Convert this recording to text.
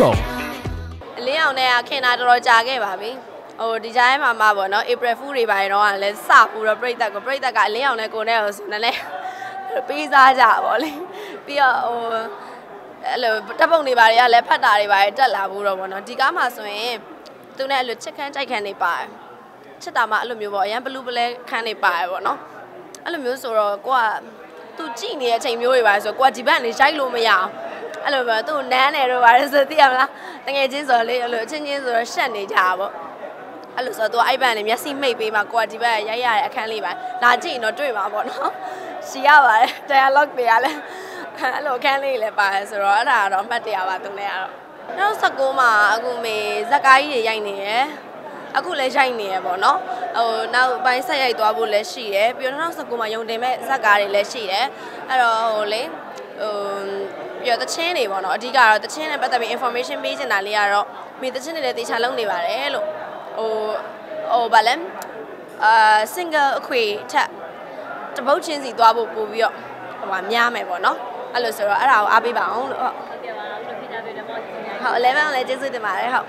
ပါဦးအလင်းအောင်နဲ့ကခင်တာတော်တော်ကြာခဲ့ပါပြီဟိုဒီကြားထဲမှာမှာပေါ့နော် April Fool တွေပိုင်းတော့ကလည်းစပူတော့ပြိတ္တကပြိတ္တကအလင်းအောင်နဲ့ကိုနဲ့ဟိုဆိုနေလဲပေးစားကြပါလေပြီးတော့ဟိုအဲ့လိုတပ်ပုံတွေပါတွေကလည်းဖတ်တာတွေပါတက်လာဘူးတော့ပေါ့နော်ဒီကားမှာဆိုရင်သူနဲ့အဲ့လိုချစ်ခန်းကြိုက်ခန်းနေပါတယ်ချစ်တာမှအဲ့လိုမျိုးပေါ့အရန်ဘလူးပလဲခန်းနေပါတယ်ပေါ့နော်အဲ့လိုမျိုးဆိုတော့ကိုကသူကြည့်နေတဲ့အချိန်မျိုးတွေပါဆိုကိုကဒီဘက်ကနေရိုက်လို့မရအောင် အဲ့လိုပဲသူ့နန်းနေတော့ပါတယ်ဆိုသိရမလားတကယ်ချင်းဆိုတော့လေအဲ့လိုအချင်းချင်းဆိုတော့ရှက်နေကြတာပေါ့အဲ့လိုဆိုတော့သူအိုက်ဘန်နဲ့မျက်စိမိတ်ပေးမှကိုကဒီဘက်ရိုက်ရတဲ့အခန်းလေးပါလာကြည့်ရင်တော့တွေ့မှာပေါ့နော်ရှီရပါတယ် dialogue တွေကလည်းအဲ့လိုအခန်းလေးလည်းပါတယ်ဆိုတော့အဲ့ဒါကတော့အမှတ်တရပါသူနဲ့ကတော့နောက်19မှာအခုမေဇက်ကားကြီးတွေရိုက်နေရယ်အခုလည်းရိုက်နေရယ်ပေါ့နော်ဟိုနောက်ပိုင်းဆက်ရိုက်သွားဖို့လည်းရှိရယ်ပြီးတော့2019မှာယုံတင်မဲ့ဇက်ကားတွေလည်းရှိတယ်အဲ့တော့ဟိုလေဟို ပြီးတော့တချင်းတွေပေါ့နော်အဓိကတော့တချင်းနဲ့ပတ်သက်ပြီး information ပေးချင်တာလေးကတော့မေတချင်းတွေလည်းတေချာလုပ်နေပါတယ်လို့ဟိုဟိုဗာလဲအာ single အခွေထက်တပုတ်ချင်းစီသွားဖို့ပို့ပြီးတော့ဟိုမှာများမယ်ပေါ့နော်အဲ့လိုဆိုတော့အဲ့ဒါကိုအားပေးပါအောင်လို့ဟုတ်ဟုတ်ကဲ့ပါအခုလိုဖိကြပေးတယ်ပေါ့ဒီနေ့ဟုတ်11လည်းကျေးဇူးတင်ပါတယ်ဟုတ်